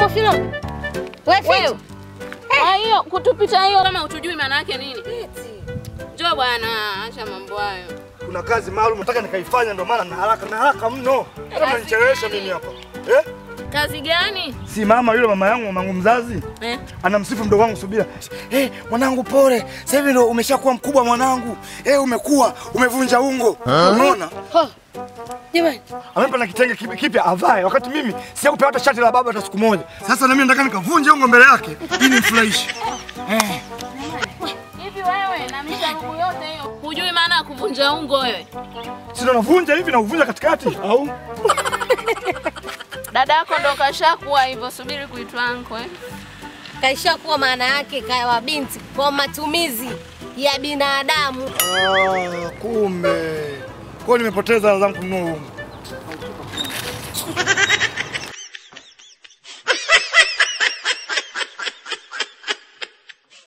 Wewe Filo. Hey. Kwa hiyo kutupita hiyo kama utujui maana yake nini? Njoo bwana, acha mambo hayo. Kuna kazi maalum nataka nikaifanya, ndio maana na haraka na haraka mno. Kama nichelewesha mimi hapa eh? Kazi gani? Si mama yule mama yangu mamangu mzazi Eh? anamsifu mdogo wangu Subira. Eh, mwanangu pole. Sasa hivi ndo umeshakuwa mkubwa mwanangu. Eh, umekuwa, umevunja ungo. Unaona? Jamani. Amempa na kitenge kipya avae wakati mimi sijakupewa hata shati la baba hata siku moja. Sasa na mimi nataka nikavunje ungo mbele yake ili nifurahishe. Eh, Hivi wewe na micharugu yote hiyo hujui maana ya kuvunja ungo wewe? si ndo navunja hivi na uvunja katikati au? Dada yako ndo kashakuwa hivyo, subiri kuitwa anko eh. Kaishakuwa maana yake kawa binti kwa matumizi ya binadamu. Ah, kumbe. Kwa hiyo nimepoteza zangu kununua ungo.